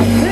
Thank you.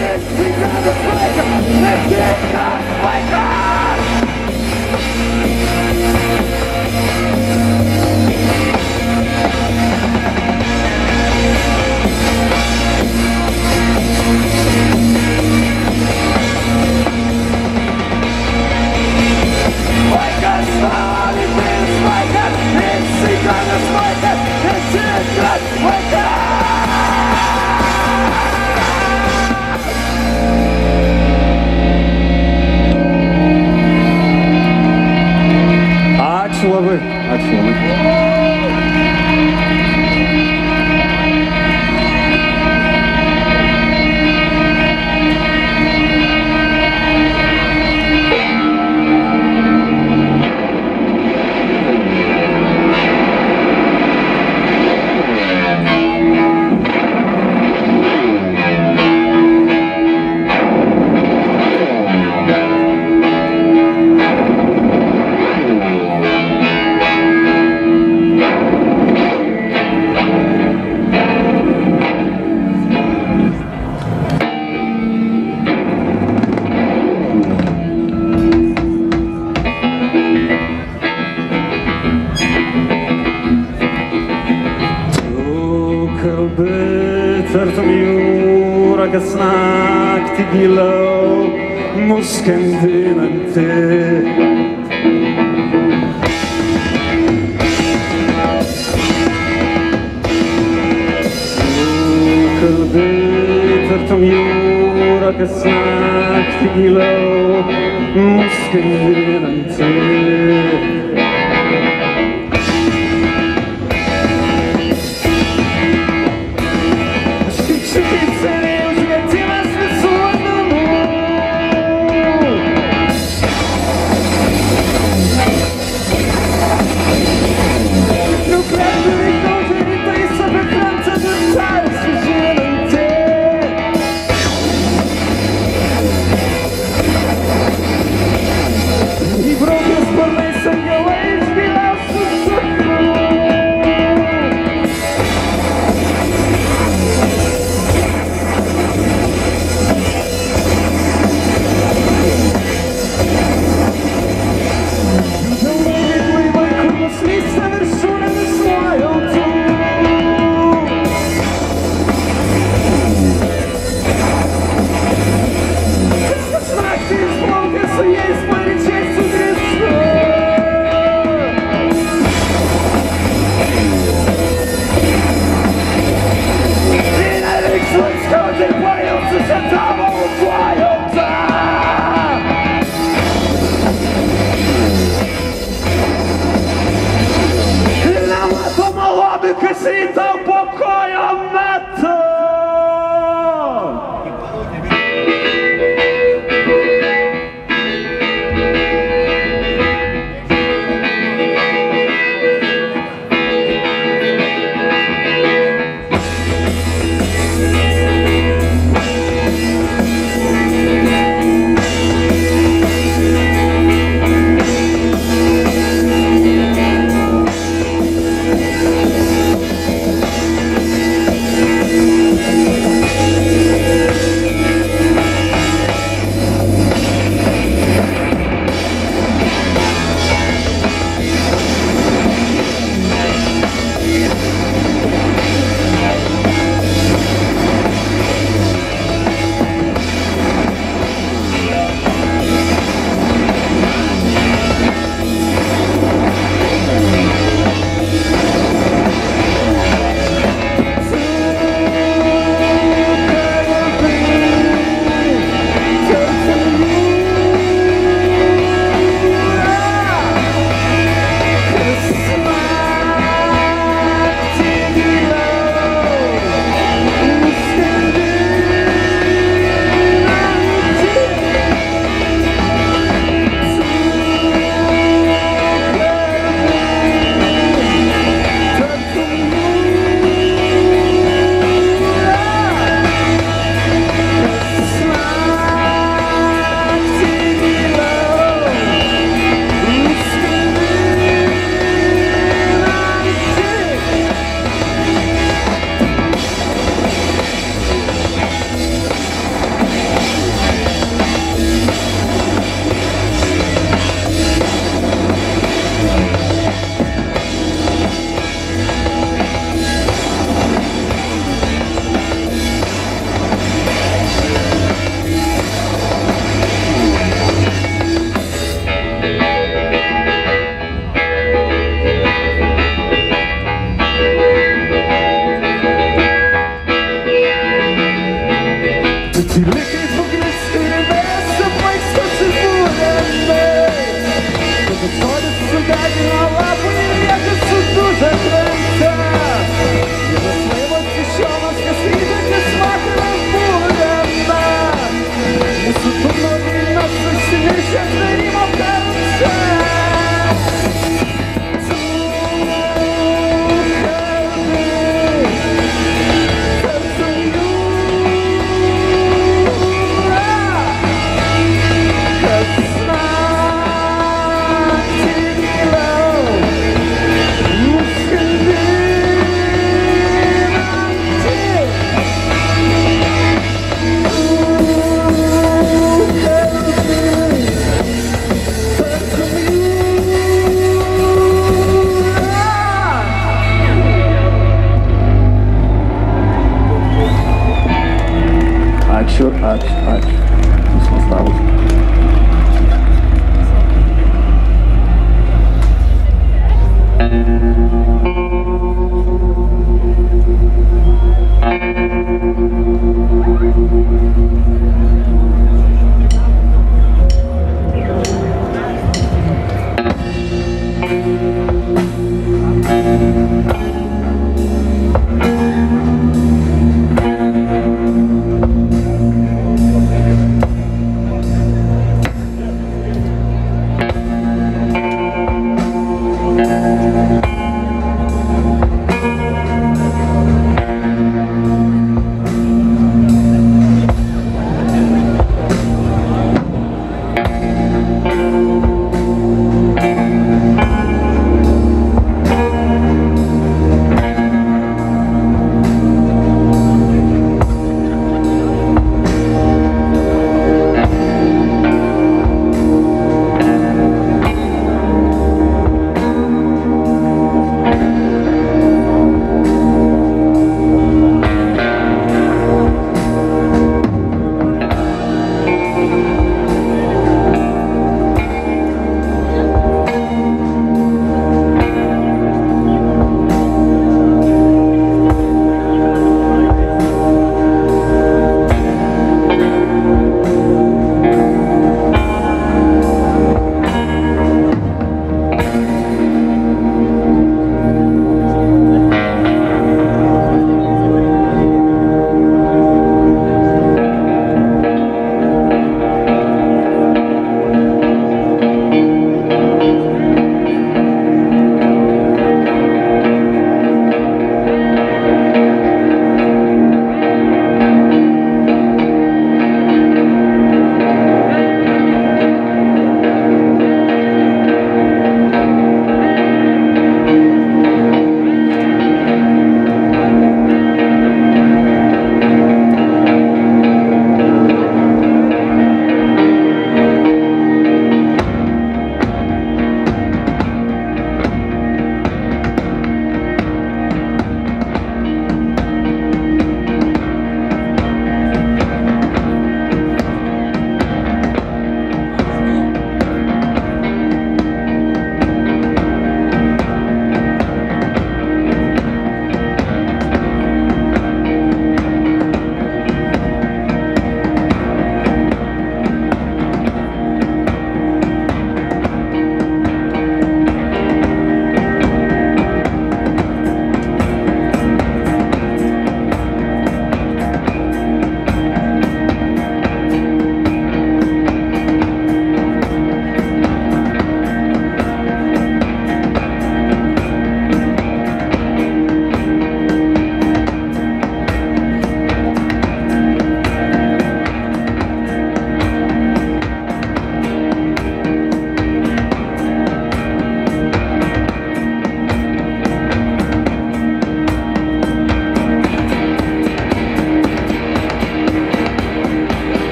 Cause my kilo must and until cry on matter.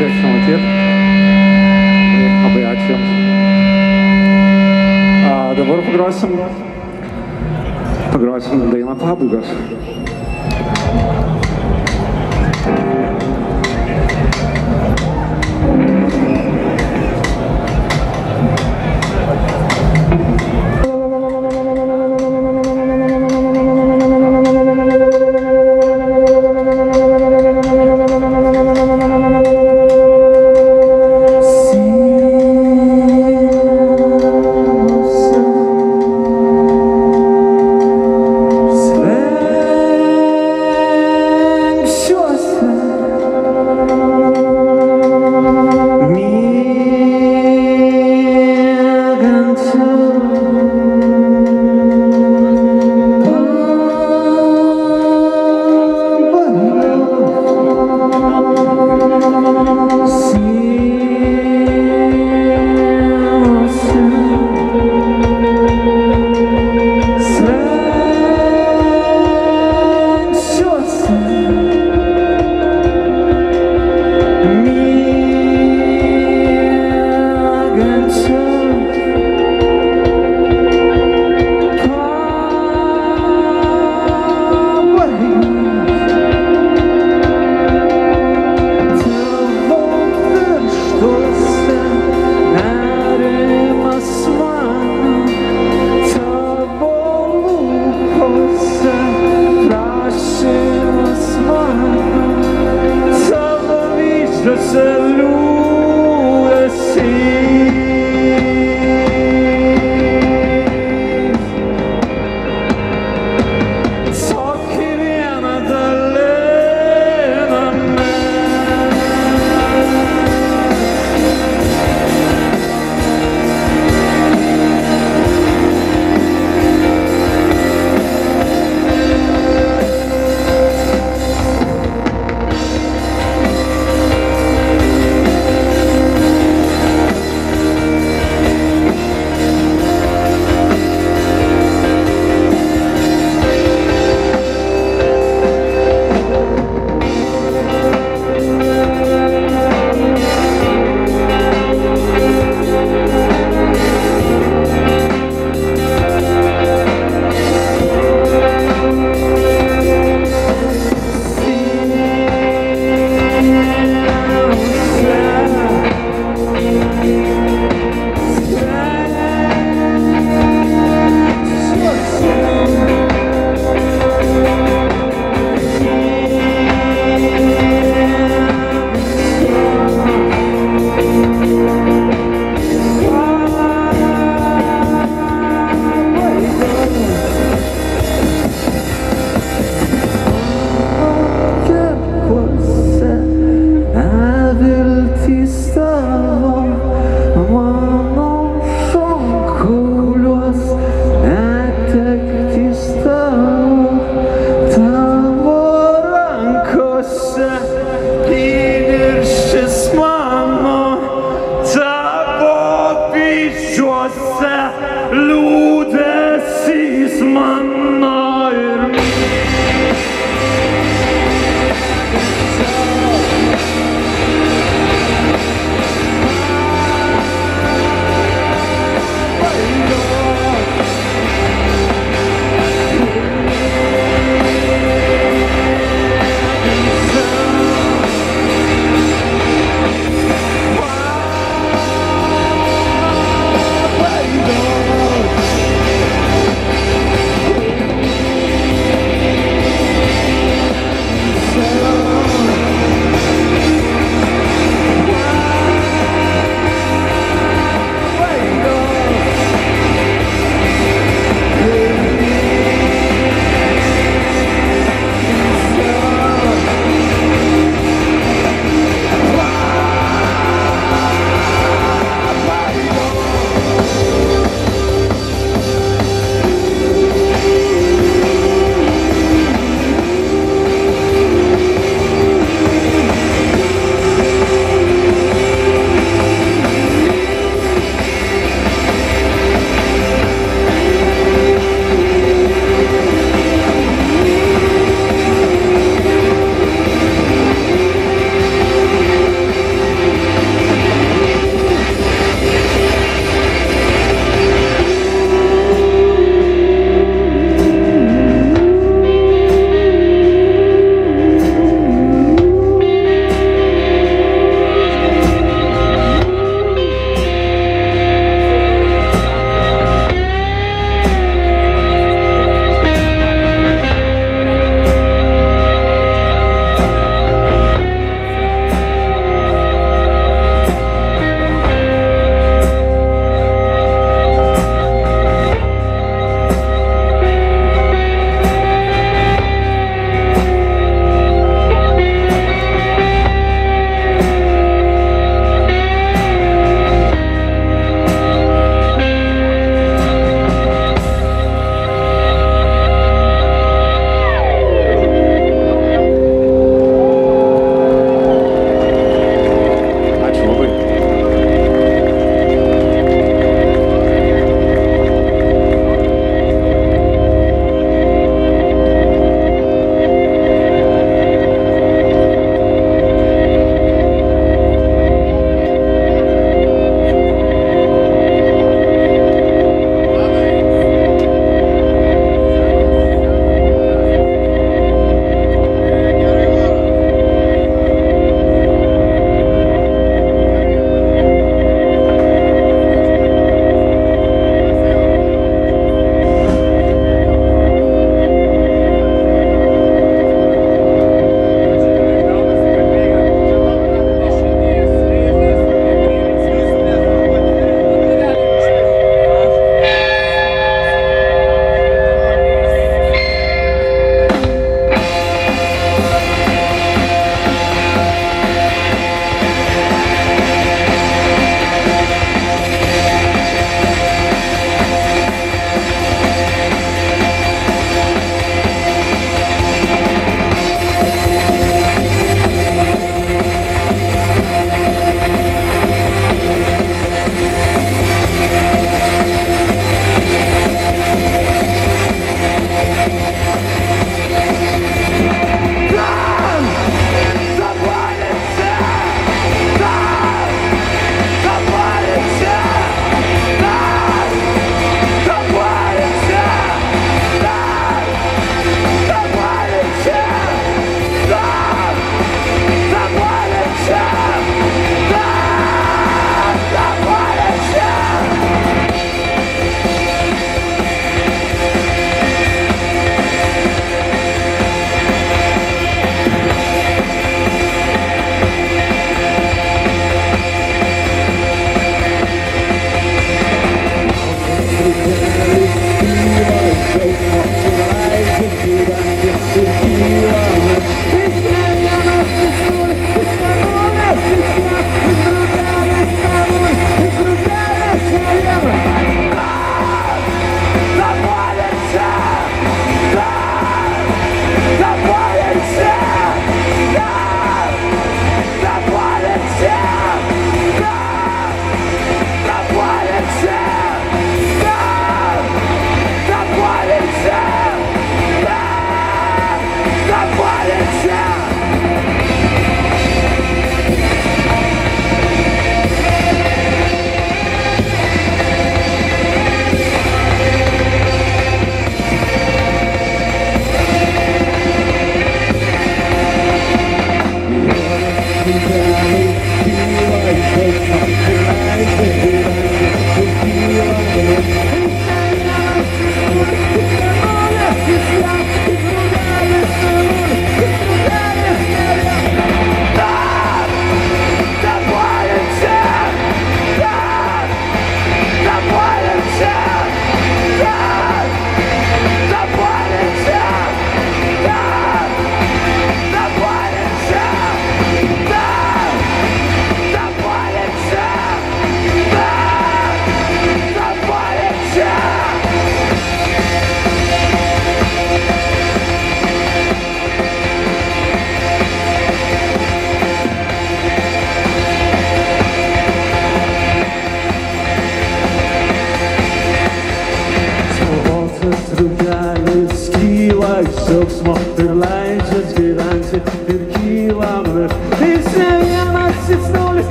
Perfection with it. Probably Axiom. Agora погрузимся погрузимся в Дейна Пабугас. Thank you.